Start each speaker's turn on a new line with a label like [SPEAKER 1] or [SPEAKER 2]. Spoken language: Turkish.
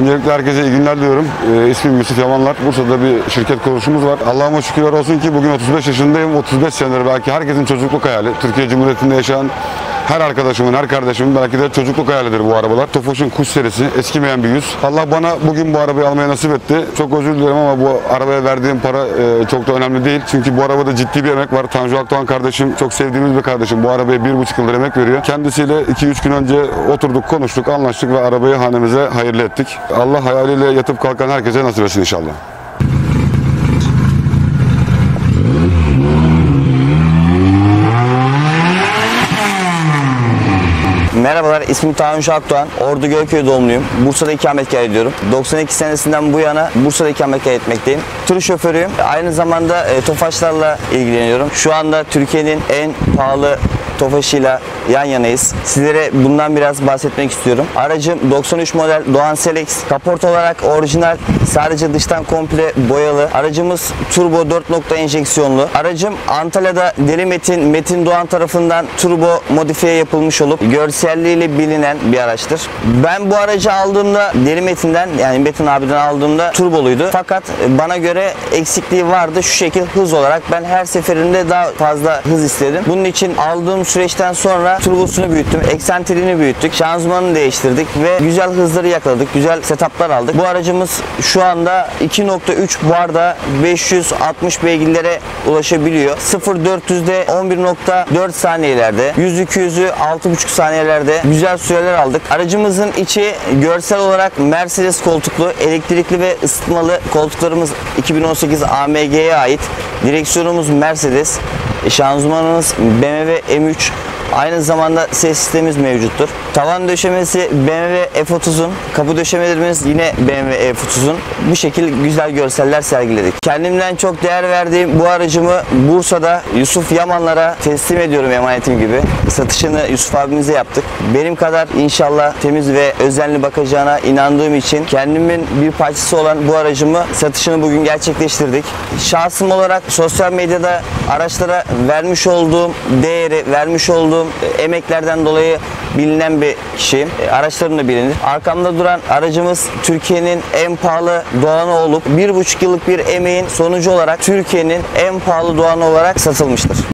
[SPEAKER 1] Öncelikle herkese iyi günler diliyorum. Ee, ismim Yusuf Yamanlar. Bursa'da bir şirket kuruluşumuz var. Allah'ıma şükürler olsun ki bugün 35 yaşındayım. 35 senedir belki herkesin çocukluk hayali. Türkiye Cumhuriyeti'nde yaşayan her arkadaşımın, her kardeşimin belki de çocukluk hayalidir bu arabalar. Tofaş'ın kuş serisi, eskimeyen bir yüz. Allah bana bugün bu arabayı almaya nasip etti. Çok özür dilerim ama bu arabaya verdiğim para e, çok da önemli değil. Çünkü bu arabada ciddi bir emek var. Tanju Akdoğan kardeşim çok sevdiğimiz bir kardeşim. Bu arabaya bir buçuk yıldır emek veriyor. Kendisiyle 2-3 gün önce oturduk, konuştuk, anlaştık ve arabayı hanemize hayırlı ettik. Allah hayaliyle yatıp kalkan herkese nasip etsin inşallah.
[SPEAKER 2] Merhabalar, ismim Tanju Akdoğan. Ordu Gölköy doğumluyum. Bursa'da ikametgah ediyorum. 92 senesinden bu yana Bursa'da ikametgah etmekteyim. Tır şoförüyüm. Aynı zamanda e, tofaşlarla ilgileniyorum. Şu anda Türkiye'nin en pahalı Tofaş'ıyla yan yanayız. Sizlere bundan biraz bahsetmek istiyorum. Aracım 93 model Doğan Selex. Kaport olarak orijinal. Sadece dıştan komple boyalı. Aracımız turbo 4 nokta enjeksiyonlu. Aracım Antalya'da Deli Metin, Metin Doğan tarafından turbo modifiye yapılmış olup görselliğiyle bilinen bir araçtır. Ben bu aracı aldığımda Deli Metin'den yani Metin abiden aldığımda turboluydu. Fakat bana göre eksikliği vardı. Şu şekil hız olarak ben her seferinde daha fazla hız istedim. Bunun için aldığım süreçten sonra turbosunu büyüttüm, eksentriğini büyüttük, şanzımanını değiştirdik ve güzel hızları yakaladık, güzel setuplar aldık. Bu aracımız şu anda 2.3 barda 560 beygirlere ulaşabiliyor. 0-400'de 11.4 saniyelerde, 100-200'ü 6.5 saniyelerde güzel süreler aldık. Aracımızın içi görsel olarak Mercedes koltuklu, elektrikli ve ısıtmalı koltuklarımız 2018 AMG'ye ait. Direksiyonumuz Mercedes, şanzımanımız BMW M3 Aynı zamanda ses sistemimiz mevcuttur. Tavan döşemesi BMW F30'un, kapı döşemelerimiz yine BMW F30'un. Bu şekil güzel görseller sergiledik. Kendimden çok değer verdiğim bu aracımı Bursa'da Yusuf Yamanlara teslim ediyorum emanetim gibi. Satışını Yusuf abimize yaptık. Benim kadar inşallah temiz ve özenli bakacağına inandığım için kendimin bir parçası olan bu aracımı satışını bugün gerçekleştirdik. Şahsım olarak sosyal medyada araçlara vermiş olduğum değeri, vermiş olduğum e, emeklerden dolayı bilinen bir kişiyim. E, Araçlarım da bilinir. Arkamda duran aracımız Türkiye'nin en pahalı Doğan'ı olup bir buçuk yıllık bir emeğin sonucu olarak Türkiye'nin en pahalı Doğan'ı olarak satılmıştır.